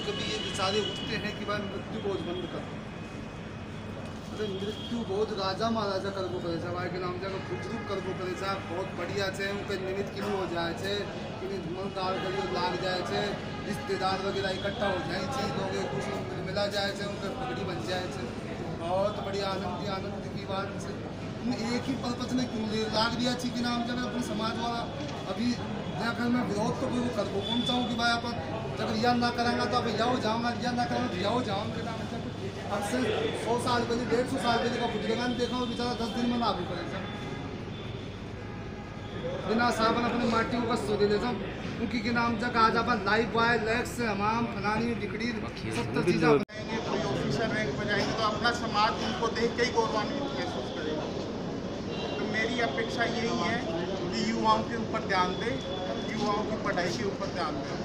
कभी कभी ये बेचारे उठते हैं कि भाई मृत्यु बोध बंद कर अरे मृत्यु बोध राजा महाराजा करबो करे साहब भाई के नाम जाके बुज़ुर्ग करबो करे, साहब, बहुत बढ़िया छे उनके निमित्त किनु हो जाए छे किनी धमलदार करियो लाग जाए छे, रिश्तेदार वगैरह इकट्ठा हो जाए छे लोग एक दूसरे मिला जाए छे उनके पगड़ी बन जाए छे। बहुत बढ़िया आनंद आनंद की बात छे। एक ही पर्पज में क्यों? ले लाग दिया छी कि नाम जब अपने समाज वाला। अभी अगर मैं विरोध तो कोई कर वो कौन चाहूँ कि भाई अपन जब रिया ना करेंगे तो अब रिया हो जाऊँगा रिया ना करेंगे रिया हो जाऊँगा। नाम जब अब से सौ साल पहले डेढ़ सौ साल पहले का बुजुर्गान देखा बेचारा दस दिन में ना भी पड़े बिना साबन अपने माटियों का सो दे देता उनकी के नाम तक आज अपन लाइव बॉय लेक्स हमाम फलानी डिकड़ी सत्तर चीज़ें कोई ऑफिसर रैंक पर जाएँगे तो अपना समाज उनको देख के ही गौरवान्वित महसूस करेगा तो मेरी अपेक्षा यही है कि युवाओं के ऊपर ध्यान दें, युवाओं की पढ़ाई के ऊपर ध्यान दें।